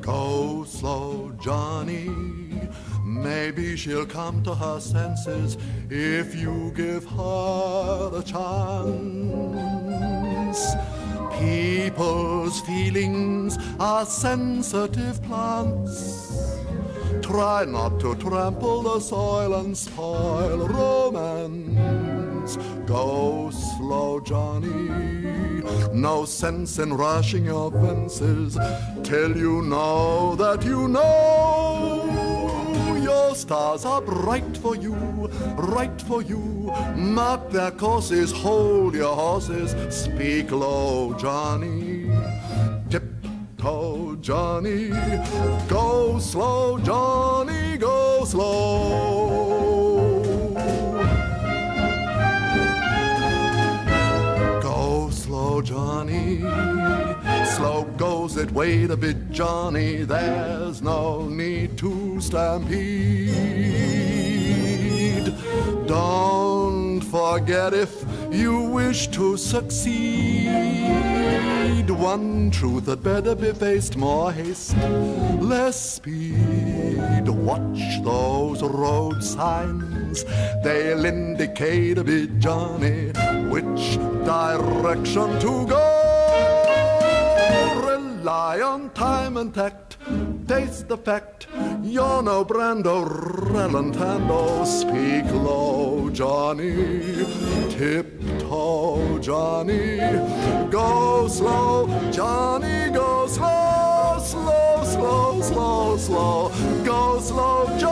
Go slow, Johnny. Maybe she'll come to her senses if you give her the chance. People's feelings are sensitive plants. Try not to trample the soil and spoil romance. Johnny. No sense in rushing your fences till you know that you know your stars are bright for you, right for you. Mark their courses, hold your horses, speak low, Johnny. Tiptoe, Johnny. Go slow, Johnny, Johnny. Slow goes it, wait a bit, Johnny. There's no need to stampede. Don't forget if you wish to succeed. One truth had better be faced, more haste, less speed. Watch those road signs, they'll indicate a bit, Johnny, which direction to go. Rely on time and tact, face the fact. You're no Brando, Rallentando. Oh, speak low, Johnny. Tiptoe, Johnny. Go slow, Johnny. Go slow, slow, slow, slow, slow. Go slow, Johnny.